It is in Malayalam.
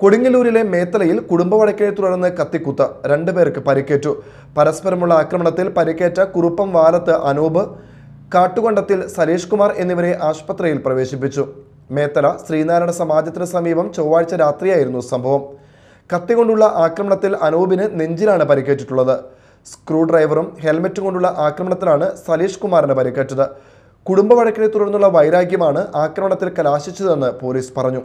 കൊടുങ്ങല്ലൂരിലെ മേത്തലയിൽ കുടുംബവഴക്കിനെ തുടർന്ന് കത്തിക്കുത്ത്. രണ്ടുപേർക്ക് പരിക്കേറ്റു. പരസ്പരമുള്ള ആക്രമണത്തിൽ പരിക്കേറ്റ കുറുപ്പം വാലത്ത് അനൂപ് കാട്ടുകൊണ്ടത്തിൽ സലീഷ് കുമാർ എന്നിവരെ ആശുപത്രിയിൽ പ്രവേശിപ്പിച്ചു. മേത്തല ശ്രീനാരായണ സമാജത്തിന് സമീപം ചൊവ്വാഴ്ച രാത്രിയായിരുന്നു സംഭവം. കത്തികൊണ്ടുള്ള ആക്രമണത്തിൽ അനൂപിന് നെഞ്ചിലാണ് പരിക്കേറ്റിട്ടുള്ളത്. സ്ക്രൂ ഡ്രൈവറും ഹെൽമറ്റും കൊണ്ടുള്ള ആക്രമണത്തിലാണ് സലീഷ് കുമാറിന് പരിക്കേറ്റത്. കുടുംബവഴക്കിനെ തുടർന്നുള്ള വൈരാഗ്യമാണ് ആക്രമണത്തിൽ കലാശിച്ചതെന്ന് പോലീസ് പറഞ്ഞു.